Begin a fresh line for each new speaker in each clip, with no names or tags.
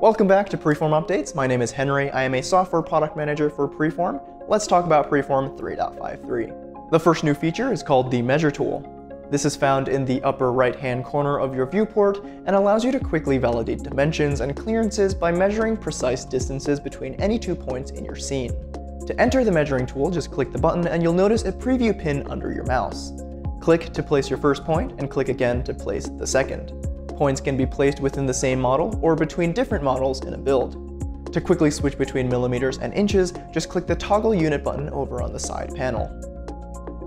Welcome back to Preform Updates. My name is Henry. I am a software product manager for Preform. Let's talk about Preform 3.53. The first new feature is called the Measure tool. This is found in the upper right-hand corner of your viewport and allows you to quickly validate dimensions and clearances by measuring precise distances between any two points in your scene. To enter the measuring tool, just click the button and you'll notice a preview pin under your mouse. Click to place your first point and click again to place the second. Points can be placed within the same model or between different models in a build. To quickly switch between millimeters and inches, just click the toggle unit button over on the side panel.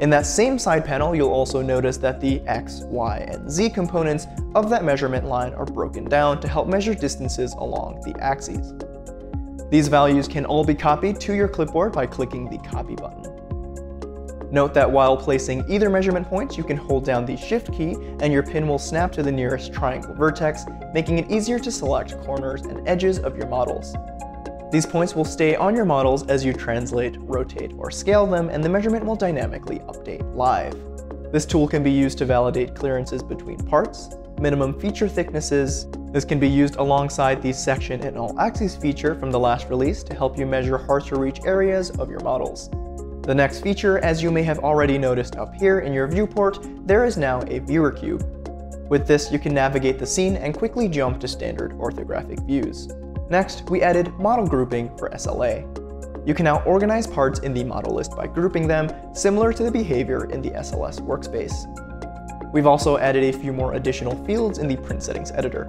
In that same side panel, you'll also notice that the X, Y, and Z components of that measurement line are broken down to help measure distances along the axes. These values can all be copied to your clipboard by clicking the copy button. Note that while placing either measurement point, you can hold down the shift key and your pin will snap to the nearest triangle vertex, making it easier to select corners and edges of your models. These points will stay on your models as you translate, rotate, or scale them, and the measurement will dynamically update live. This tool can be used to validate clearances between parts, minimum feature thicknesses. This can be used alongside the section and all axes feature from the last release to help you measure hard to reach areas of your models. The next feature, as you may have already noticed up here in your viewport, there is now a viewer cube. With this, you can navigate the scene and quickly jump to standard orthographic views. Next, we added model grouping for SLA. You can now organize parts in the model list by grouping them, similar to the behavior in the SLS workspace. We've also added a few more additional fields in the print settings editor.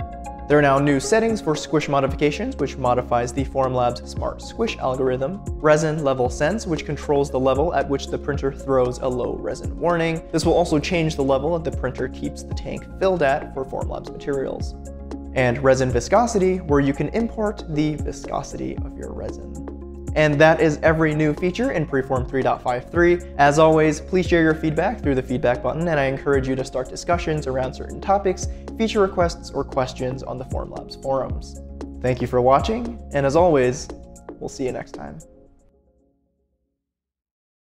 There are now new settings for squish modifications, which modifies the Formlabs Smart Squish algorithm, Resin Level Sense, which controls the level at which the printer throws a low resin warning. This will also change the level that the printer keeps the tank filled at for Formlabs materials and resin viscosity, where you can import the viscosity of your resin. And that is every new feature in Preform 3.53. As always, please share your feedback through the feedback button, and I encourage you to start discussions around certain topics, feature requests, or questions on the Formlabs forums. Thank you for watching, and as always, we'll see you next time.